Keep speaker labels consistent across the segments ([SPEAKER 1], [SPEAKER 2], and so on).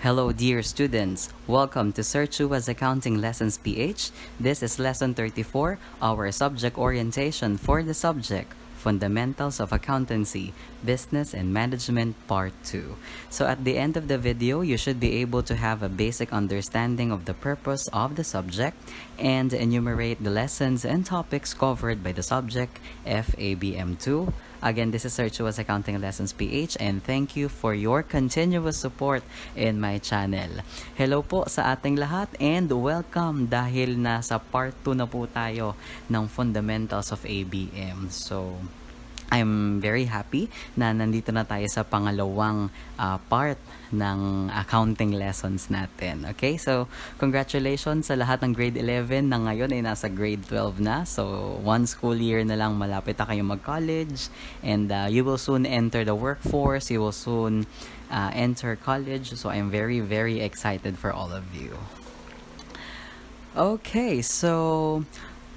[SPEAKER 1] Hello, dear students. Welcome to Sir Chua's Accounting Lessons PH. This is lesson 34, our subject orientation for the subject Fundamentals of Accountancy, Business and Management Part 2. So at the end of the video, you should be able to have a basic understanding of the purpose of the subject and enumerate the lessons and topics covered by the subject FABM2. Again, this is Sir Chua's Accounting Lessons PH and thank you for your continuous support in my channel. Hello po sa ating lahat and welcome dahil nasa part 2 na po tayo ng Fundamentals of ABM. So, I'm very happy na nandito na tayo sa pangalawang uh, part ng accounting lessons natin. Okay, so congratulations sa lahat ng grade 11 na ngayon ay nasa grade 12 na. So one school year na lang malapit na kayo mag-college and uh, you will soon enter the workforce. You will soon uh, enter college. So I'm very, very excited for all of you. Okay, so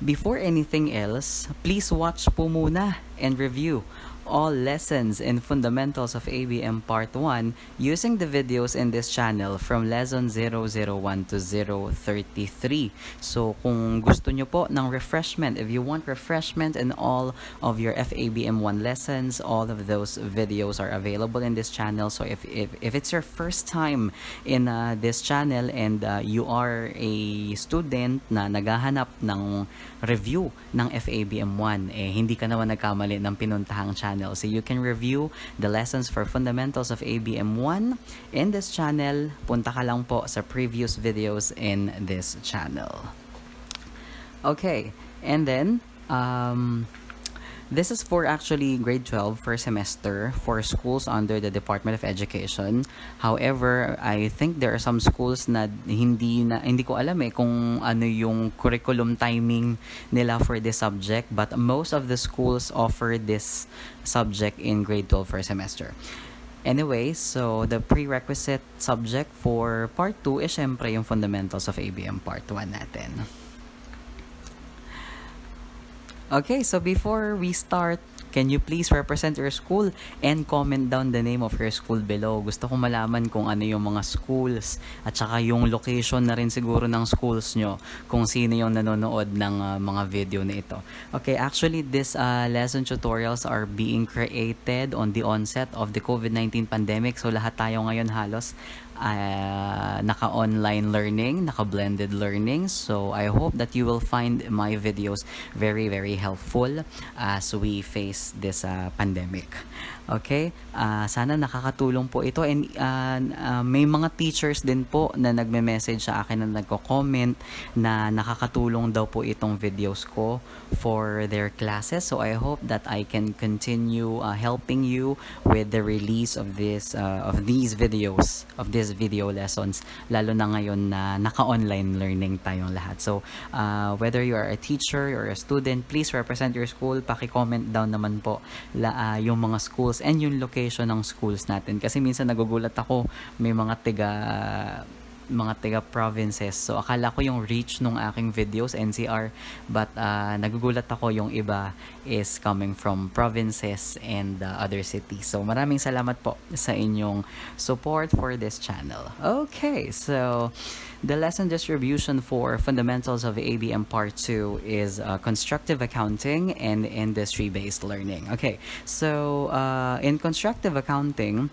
[SPEAKER 1] Before anything else, please watch po muna and review all lessons and fundamentals of ABM Part 1 using the videos in this channel from lesson 001 to 033. So kung gusto nyo po ng refreshment, if you want refreshment in all of your FABM 1 lessons, all of those videos are available in this channel. So if, if, if it's your first time in uh, this channel and uh, you are a student na naghahanap ng review ng FABM 1, eh, hindi ka naman nagkamali ng pinuntahang channel channel. So you can review the lessons for fundamentals of ABM 1 in this channel. Punta ka lang po sa previous videos in this channel. Okay, and then um, This is for actually grade 12 first semester for schools under the Department of Education. However, I think there are some schools na hindi na hindi ko alam eh kung ano yung curriculum timing nila for this subject, but most of the schools offer this subject in grade 12 first semester. Anyway, so the prerequisite subject for part 2 is syempre yung fundamentals of ABM part 1 natin. Okay, so before we start, can you please represent your school and comment down the name of your school below? Gusto ko malaman kung ano yung mga schools at saka yung location na rin siguro ng schools nyo kung sino yung nanonood ng uh, mga video na ito. Okay, actually this uh, lesson tutorials are being created on the onset of the COVID-19 pandemic. So lahat tayo ngayon halos uh, naka-online learning, naka-blended learning. So I hope that you will find my videos very, very helpful as we face this uh, pandemic. Okay? Uh, sana nakakatulong po ito. And uh, uh, may mga teachers din po na nagme-message sa akin na nagko-comment na nakakatulong daw po itong videos ko for their classes. So I hope that I can continue uh, helping you with the release of this uh, of these videos, of these video lessons lalo na ngayon na naka-online learning tayong lahat. So uh, whether you are a teacher or a student, please represent your school. Paki-comment down naman po la, uh, yung mga schools and yung location ng schools natin. Kasi minsan nagugulat ako, may mga tiga mga tiga provinces. So akala ko yung reach nung aking videos NCR but uh, nagugulat ako yung iba is coming from provinces and uh, other cities. So maraming salamat po sa inyong support for this channel. Okay, so the lesson distribution for fundamentals of ABM part 2 is uh, constructive accounting and industry-based learning. Okay, so uh, in constructive accounting,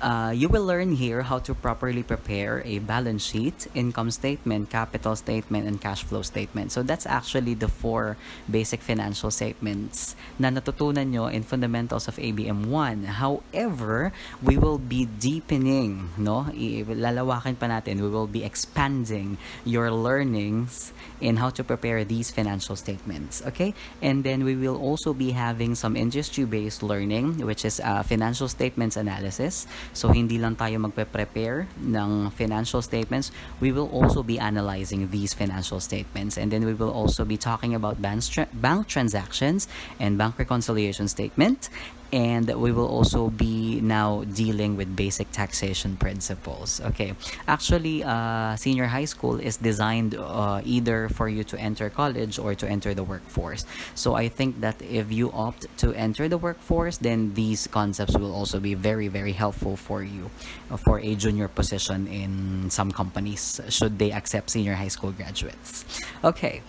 [SPEAKER 1] uh, you will learn here how to properly prepare a balance sheet, income statement, capital statement, and cash flow statement. So that's actually the four basic financial statements na natutunan nyo in fundamentals of ABM 1. However, we will be deepening, no? Lalawakin pa natin. We will be expanding your learnings in how to prepare these financial statements. Okay? And then we will also be having some industry-based learning, which is uh, financial statements analysis. So hindi lang tayo magpe-prepare ng financial statements, we will also be analyzing these financial statements. And then we will also be talking about bank, bank transactions and bank reconciliation statement and we will also be now dealing with basic taxation principles. Okay. Actually uh, senior high school is designed uh, either for you to enter college or to enter the workforce. So i think that if you opt to enter the workforce then these concepts will also be very very helpful for you uh, for a junior position in some companies should they accept senior high school graduates. Okay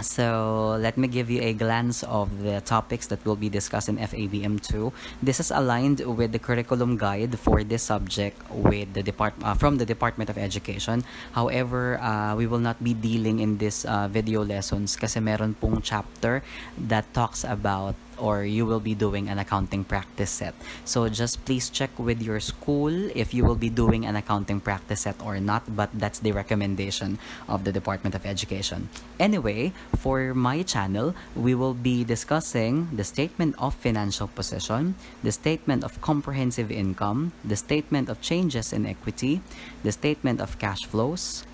[SPEAKER 1] so let me give you a glance of the topics that will be discussed in FABM2. This is aligned with the curriculum guide for this subject with the depart uh, from the Department of Education. However, uh, we will not be dealing in this uh, video lessons kasi meron pong chapter that talks about or you will be doing an accounting practice set. So just please check with your school if you will be doing an accounting practice set or not, but that's the recommendation of the Department of Education. Anyway, for my channel, we will be discussing the statement of financial position, the statement of comprehensive income, the statement of changes in equity, the statement of cash flows,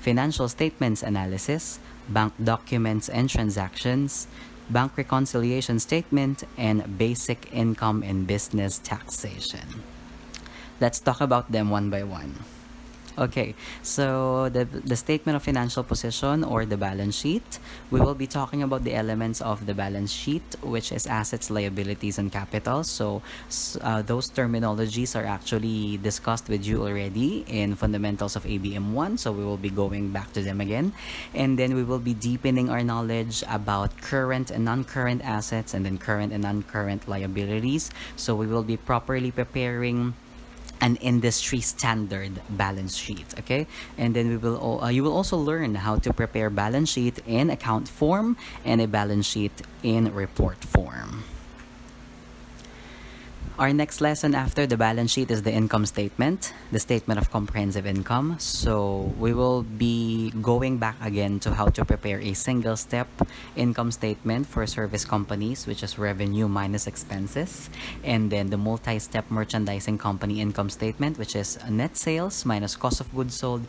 [SPEAKER 1] financial statements analysis, bank documents and transactions, bank reconciliation statement, and basic income and business taxation. Let's talk about them one by one. Okay, so the, the statement of financial position or the balance sheet, we will be talking about the elements of the balance sheet, which is assets, liabilities, and capital. So uh, those terminologies are actually discussed with you already in fundamentals of ABM 1. So we will be going back to them again. And then we will be deepening our knowledge about current and non-current assets and then current and non-current liabilities. So we will be properly preparing an industry standard balance sheet okay? And then we will uh, you will also learn how to prepare balance sheet in account form and a balance sheet in report form our next lesson after the balance sheet is the income statement, the statement of comprehensive income. So we will be going back again to how to prepare a single step income statement for service companies, which is revenue minus expenses. And then the multi-step merchandising company income statement, which is net sales minus cost of goods sold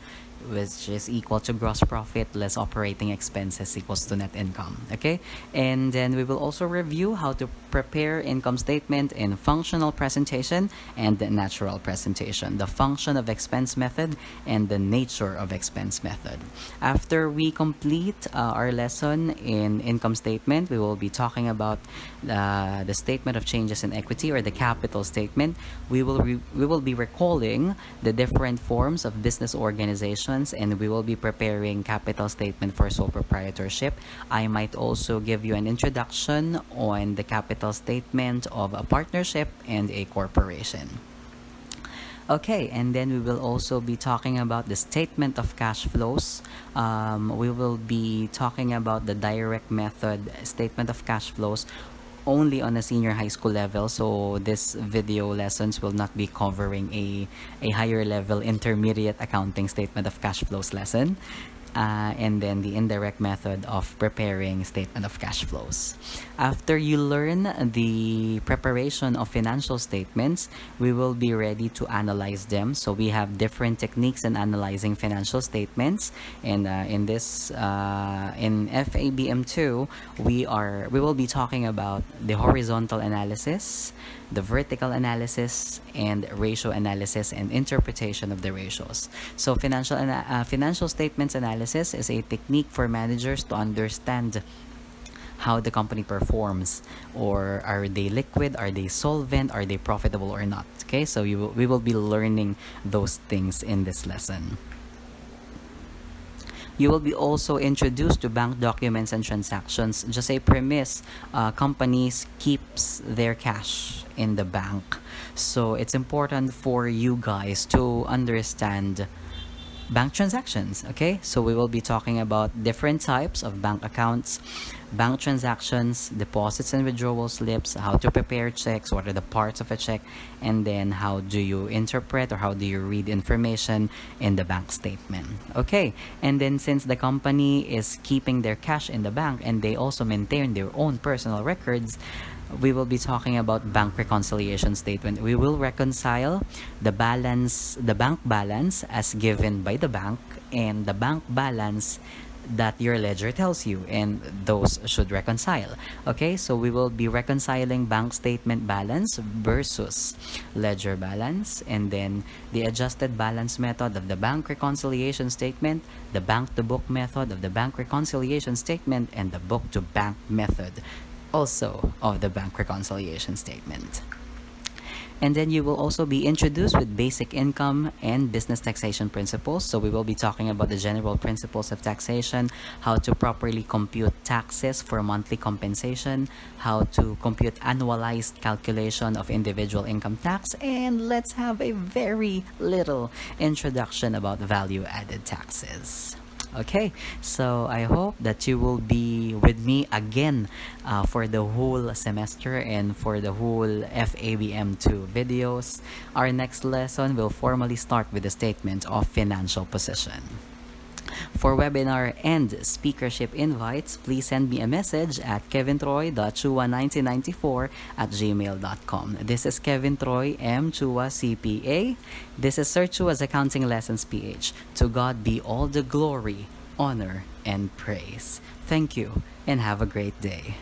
[SPEAKER 1] which is equal to gross profit less operating expenses equals to net income okay? And then we will also review how to prepare income statement in functional presentation and the natural presentation the function of expense method and the nature of expense method. After we complete uh, our lesson in income statement we will be talking about uh, the statement of changes in equity or the capital statement. We will we will be recalling the different forms of business organization and we will be preparing capital statement for sole proprietorship. I might also give you an introduction on the capital statement of a partnership and a corporation. Okay, and then we will also be talking about the statement of cash flows. Um, we will be talking about the direct method statement of cash flows only on a senior high school level so this video lessons will not be covering a, a higher level intermediate accounting statement of cash flows lesson uh, and then the indirect method of preparing statement of cash flows. After you learn the preparation of financial statements, we will be ready to analyze them. So we have different techniques in analyzing financial statements, and uh, in this uh, in FABM2, we are we will be talking about the horizontal analysis, the vertical analysis, and ratio analysis and interpretation of the ratios. So financial uh, financial statements analysis is a technique for managers to understand how the company performs or are they liquid are they solvent are they profitable or not okay so you we will be learning those things in this lesson you will be also introduced to bank documents and transactions. Just a premise, uh, companies keeps their cash in the bank. So it's important for you guys to understand bank transactions okay? So we will be talking about different types of bank accounts bank transactions deposits and withdrawal slips how to prepare checks what are the parts of a check and then how do you interpret or how do you read information in the bank statement okay? And then since the company is keeping their cash in the bank and they also maintain their own personal records we will be talking about bank reconciliation statement. We will reconcile the balance, the bank balance as given by the bank and the bank balance that your ledger tells you and those should reconcile okay so we will be reconciling bank statement balance versus ledger balance and then the adjusted balance method of the bank reconciliation statement the bank to book method of the bank reconciliation statement and the book to bank method also of the bank reconciliation statement and then you will also be introduced with basic income and business taxation principles. So we will be talking about the general principles of taxation, how to properly compute taxes for monthly compensation, how to compute annualized calculation of individual income tax, and let's have a very little introduction about value added taxes. Okay, so I hope that you will be with me again uh, for the whole semester and for the whole FABM2 videos. Our next lesson will formally start with the statement of financial position. For webinar and speakership invites, please send me a message at kevintroy.chua1994 at gmail.com. This is Kevin Troy, M. Chua CPA. This is Sir Chua's Accounting Lessons PH. To God be all the glory, honor, and praise. Thank you, and have a great day.